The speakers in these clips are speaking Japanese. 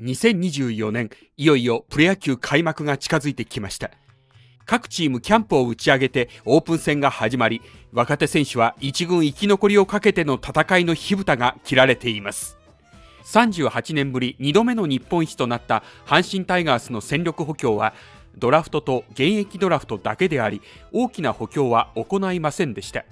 2024年、いよいよプロ野球開幕が近づいてきました。各チームキャンプを打ち上げてオープン戦が始まり、若手選手は一軍生き残りをかけての戦いの火蓋が切られています。38年ぶり2度目の日本一となった阪神タイガースの戦力補強は、ドラフトと現役ドラフトだけであり、大きな補強は行いませんでした。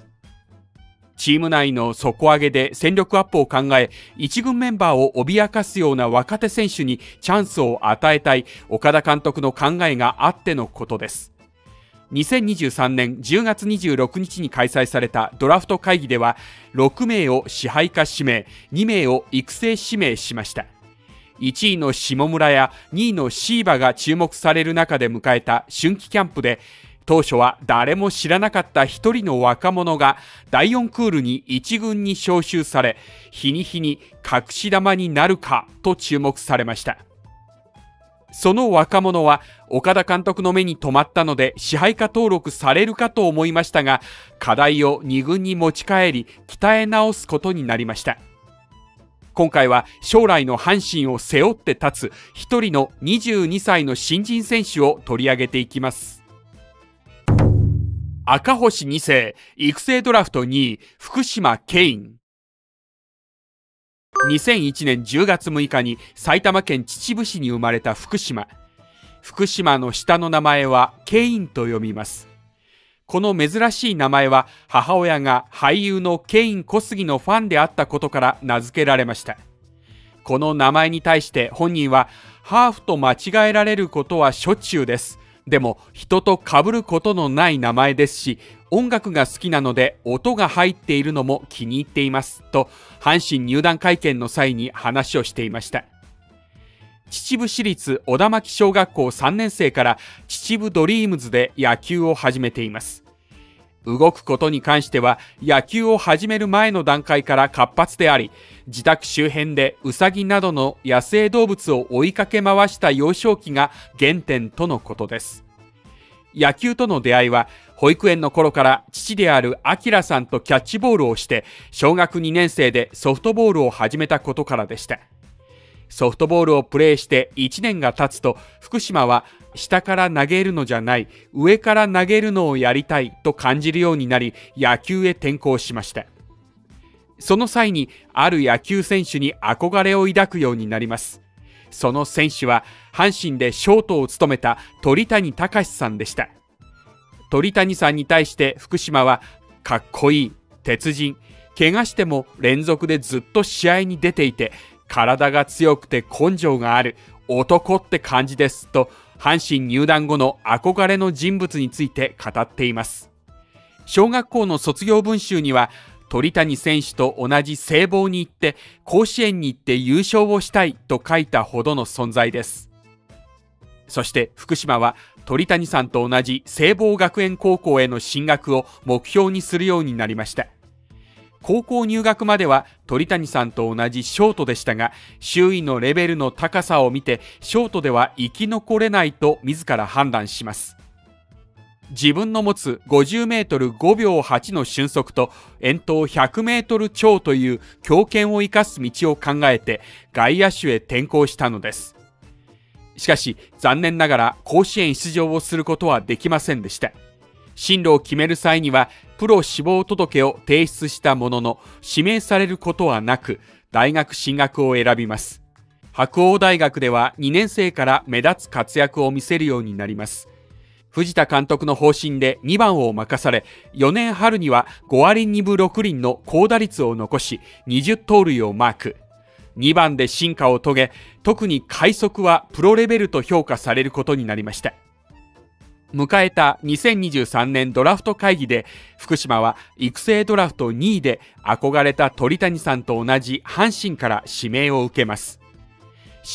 チーム内の底上げで戦力アップを考え、一軍メンバーを脅かすような若手選手にチャンスを与えたい岡田監督の考えがあってのことです。2023年10月26日に開催されたドラフト会議では、6名を支配下指名、2名を育成指名しました。1位の下村や2位のシーバが注目される中で迎えた春季キャンプで、当初は誰も知らなかった一人の若者が第4クールに1軍に招集され、日に日に隠し玉になるかと注目されました。その若者は岡田監督の目に留まったので支配下登録されるかと思いましたが、課題を2軍に持ち帰り、鍛え直すことになりました。今回は将来の阪神を背負って立つ一人の22歳の新人選手を取り上げていきます。赤星2世、育成ドラフト2位、福島ケイン。2001年10月6日に埼玉県秩父市に生まれた福島。福島の下の名前はケインと読みます。この珍しい名前は母親が俳優のケイン小杉のファンであったことから名付けられました。この名前に対して本人はハーフと間違えられることはしょっちゅうです。でも人と被ることのない名前ですし音楽が好きなので音が入っているのも気に入っていますと阪神入団会見の際に話をしていました。秩父市立小田牧小学校3年生から秩父ドリームズで野球を始めています。動くことに関しては野球を始める前の段階から活発であり自宅周辺でウサギなどの野生動物を追いかけ回した幼少期が原点とのことです。野球との出会いは保育園の頃から父であるアキラさんとキャッチボールをして小学2年生でソフトボールを始めたことからでした。ソフトボールをプレーして1年が経つと福島は下から投げるのじゃない上から投げるのをやりたいと感じるようになり野球へ転向しましたその際にある野球選手に憧れを抱くようになります。その選手は阪神でショートを務めた鳥谷隆さんでした。鳥谷さんに対して福島はかっこいい、鉄人、怪我しても連続でずっと試合に出ていて体が強くて根性がある男って感じですと阪神入団後の憧れの人物について語っています。小学校の卒業文集には鳥谷選手と同じ聖望に行って甲子園に行って優勝をしたいと書いたほどの存在ですそして福島は鳥谷さんと同じ聖望学園高校への進学を目標にするようになりました高校入学までは鳥谷さんと同じショートでしたが周囲のレベルの高さを見てショートでは生き残れないと自ら判断します自分の持つ50メートル5秒8の俊足と遠投100メートル超という強肩を生かす道を考えて外野手へ転向したのです。しかし残念ながら甲子園出場をすることはできませんでした。進路を決める際にはプロ志望届を提出したものの指名されることはなく大学進学を選びます。白鴎大学では2年生から目立つ活躍を見せるようになります。藤田監督の方針で2番を任され、4年春には5割2分6厘の高打率を残し、20盗塁をマーク。2番で進化を遂げ、特に快速はプロレベルと評価されることになりました。迎えた2023年ドラフト会議で福島は育成ドラフト2位で憧れた鳥谷さんと同じ阪神から指名を受けます。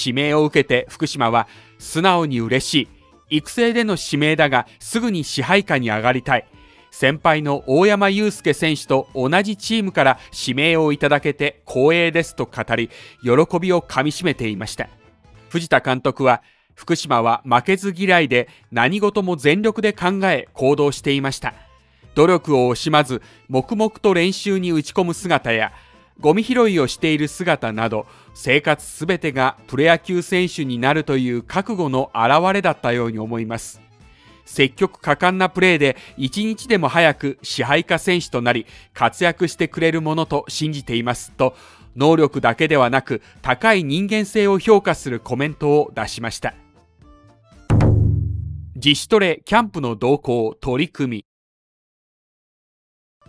指名を受けて福島は素直に嬉しい。育成での指名だがすぐに支配下に上がりたい先輩の大山祐介選手と同じチームから指名をいただけて光栄ですと語り喜びをかみしめていました藤田監督は福島は負けず嫌いで何事も全力で考え行動していました。努力を惜しまず黙々と練習に打ち込む姿やゴミ拾いをしている姿など生活すべてがプロ野球選手になるという覚悟の表れだったように思います。積極果敢なプレーで一日でも早く支配下選手となり活躍してくれるものと信じていますと能力だけではなく高い人間性を評価するコメントを出しました。自主トレキャンプの動向取り組み。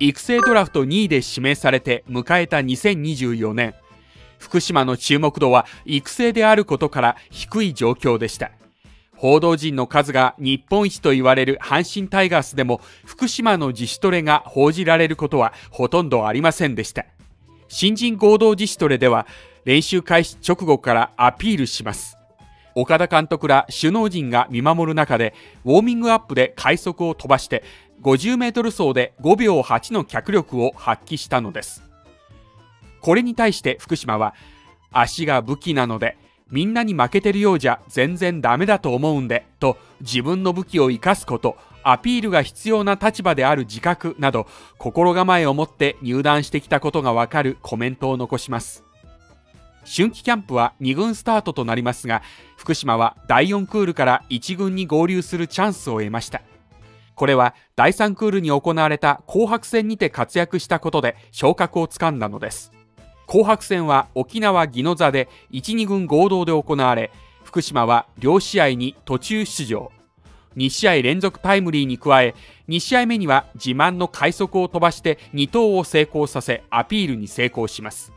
育成ドラフト2位で指名されて迎えた2024年。福島の注目度は育成であることから低い状況でした。報道陣の数が日本一と言われる阪神タイガースでも福島の自主トレが報じられることはほとんどありませんでした。新人合同自主トレでは練習開始直後からアピールします。岡田監督ら首脳陣が見守る中でウォーミングアップで快速を飛ばして50メートル走で5秒8の脚力を発揮したのです。これに対して福島は足が武器なのでみんなに負けてるようじゃ全然ダメだと思うんでと自分の武器を生かすことアピールが必要な立場である自覚など心構えを持って入団してきたことがわかるコメントを残します。春季キャンプは2軍スタートとなりますが福島は第4クールから1軍に合流するチャンスを得ました。これは第3クールに行われた紅白戦にて活躍したことで昇格をつかんだのです。紅白戦は沖縄宜野座で1、2軍合同で行われ福島は両試合に途中出場。2試合連続タイムリーに加え2試合目には自慢の快速を飛ばして2投を成功させアピールに成功します。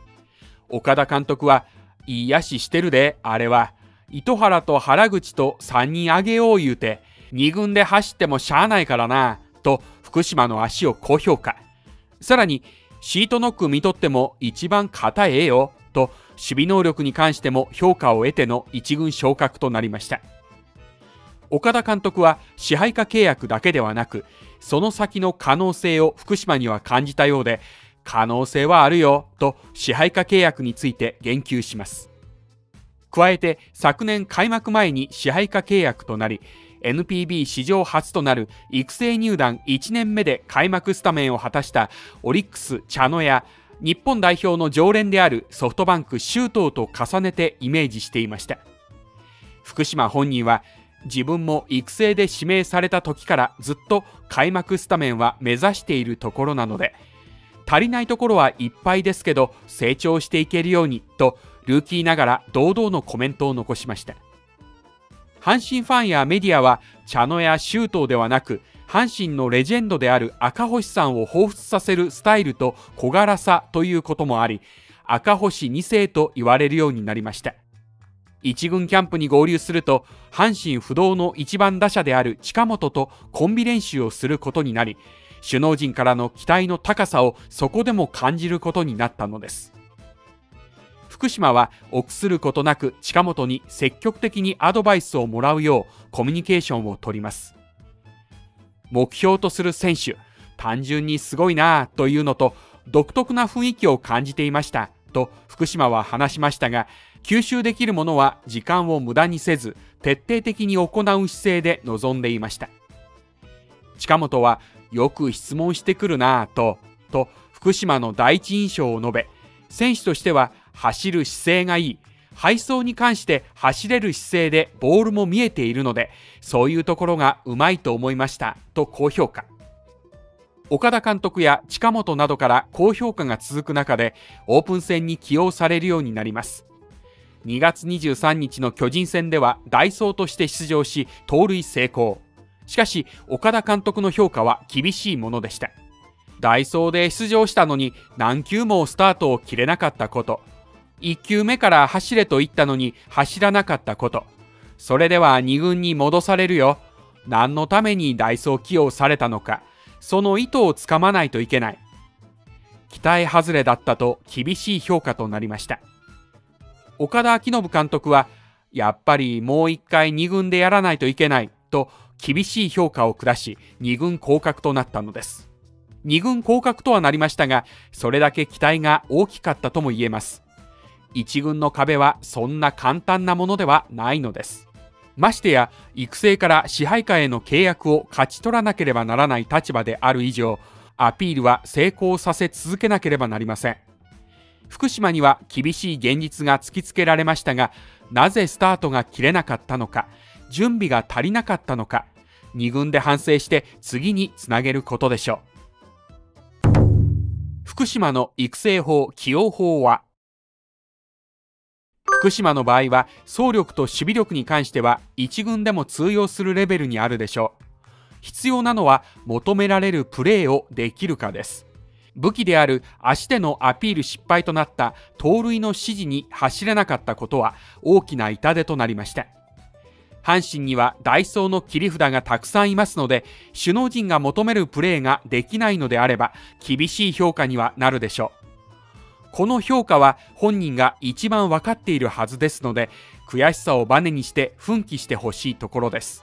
岡田監督はいいやししてるであれは。糸原と原口と3人あげよう言うて2軍で走ってもしゃあないからなと福島の足を高評価。さらにシートノック見とっても一番硬ええよと守備能力に関しても評価を得ての一軍昇格となりました。岡田監督は支配下契約だけではなくその先の可能性を福島には感じたようで可能性はあるよと支配下契約について言及します。加えて昨年開幕前に支配下契約となり NPB 史上初となる育成入団1年目で開幕スタメンを果たしたオリックス茶野や日本代表の常連であるソフトバンク周東と重ねてイメージしていました。福島本人は自分も育成で指名された時からずっと開幕スタメンは目指しているところなので足りないところはいっぱいですけど成長していけるようにとルーキーながら堂々のコメントを残しました。阪神ファンやメディアは茶野や周東ではなく阪神のレジェンドである赤星さんを彷彿させるスタイルと小柄さということもあり赤星2世と言われるようになりました。一軍キャンプに合流すると阪神不動の一番打者である近本とコンビ練習をすることになり首脳陣からの期待の高さをそこでも感じることになったのです。福島は臆することなく近本に積極的にアドバイスをもらうようコミュニケーションをとります。目標とする選手単純にすごいなというのと独特な雰囲気を感じていましたと福島は話しましたが吸収できるものは時間を無駄にせず徹底的に行う姿勢で臨んでいました。近本はよく質問してくるなぁとと福島の第一印象を述べ選手としては走る姿勢がいい。配送に関して走れる姿勢でボールも見えているのでそういうところがうまいと思いました。と高評価。岡田監督や近本などから高評価が続く中でオープン戦に起用されるようになります。2月23日の巨人戦では代走として出場し盗塁成功。しかし岡田監督の評価は厳しいものでした。代走で出場したのに何球もスタートを切れなかったこと。1球目から走れと言ったのに走らなかったこと。それでは2軍に戻されるよ。何のために代走起用されたのか。その意図をつかまないといけない。期待外れだったと厳しい評価となりました。岡田彰信監督はやっぱりもう一回2軍でやらないといけないと厳しい評価を下し2軍降格となったのです。2軍降格とはなりましたがそれだけ期待が大きかったとも言えます。1軍の壁はそんな簡単なものではないのです。ましてや育成から支配下への契約を勝ち取らなければならない立場である以上アピールは成功させ続けなければなりません。福島には厳しい現実が突きつけられましたが、なぜスタートが切れなかったのか、準備が足りなかったのか、2軍で反省して次につなげることでしょう。福島の育成法・起用法は、福島の場合は総力と守備力に関しては1軍でも通用するレベルにあるでしょう。必要なのは求められるプレーをできるかです。武器である足でのアピール失敗となった盗塁の指示に走れなかったことは大きな痛手となりました。阪神にはダイソーの切り札がたくさんいますので、首脳陣が求めるプレーができないのであれば、厳しい評価にはなるでしょう。この評価は本人が一番分かっているはずですので、悔しさをバネにして奮起してほしいところです。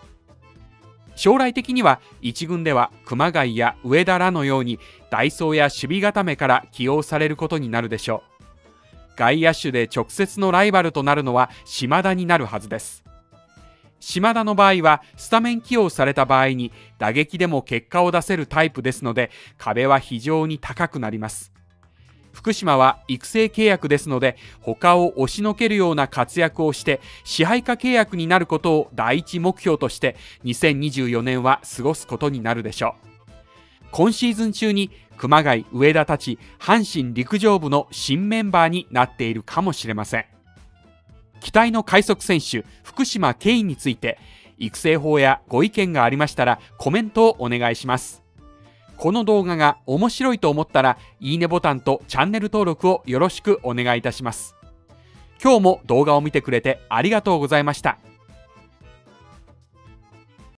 将来的には1軍では熊谷や上田らのようにダイソーや守備固めから起用されることになるでしょう。外野手で直接のライバルとなるのは島田になるはずです。島田の場合はスタメン起用された場合に打撃でも結果を出せるタイプですので壁は非常に高くなります。福島は育成契約ですので他を押しのけるような活躍をして支配下契約になることを第一目標として2024年は過ごすことになるでしょう今シーズン中に熊谷上田たち阪神陸上部の新メンバーになっているかもしれません期待の快速選手福島健について育成法やご意見がありましたらコメントをお願いしますこの動画が面白いと思ったら、いいねボタンとチャンネル登録をよろしくお願いいたします。今日も動画を見てくれてありがとうございました。